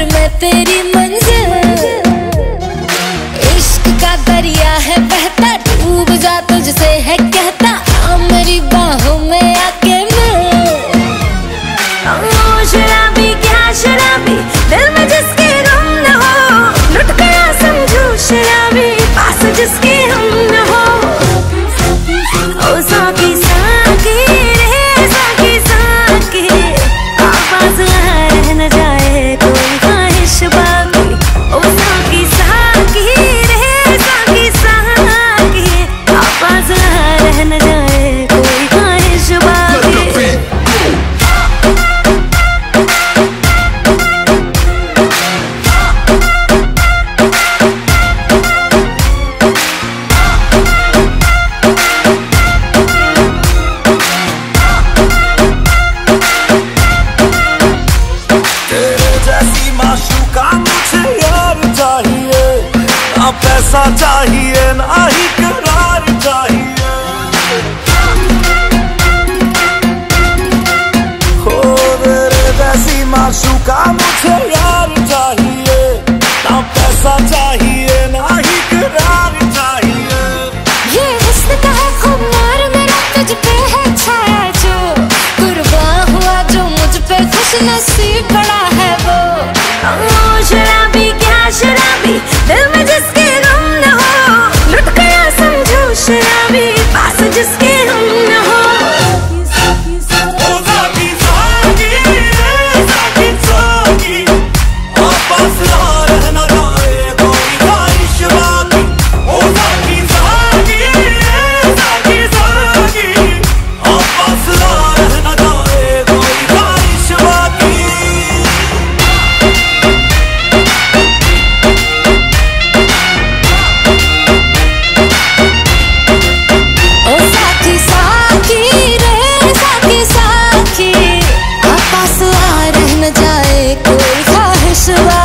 और मैं तेरी मंजिल। इश्क का दरिया है, बहता डूब जा तुझसे है कहता अमरी मेरी बाहों में आके हाँ, शराबी क्या शराबी, दिल में जिसके गम न हो, लुट गया समझो शराबी, पास जिसके हम आँसू का यार चाहिए। ना पैसा चाहिए ना ही करार चाहिए। should I? survive